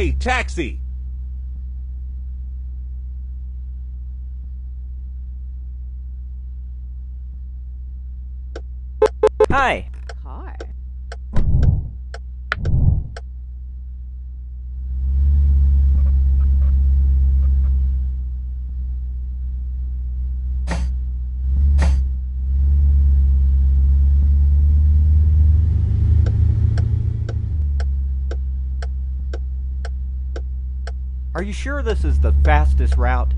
Hey, taxi! Hi. Are you sure this is the fastest route?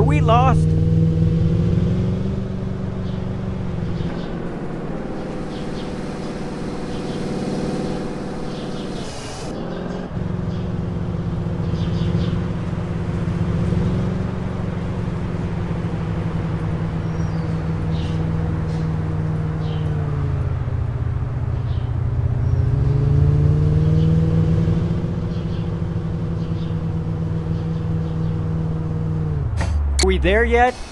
Are we lost? There yet?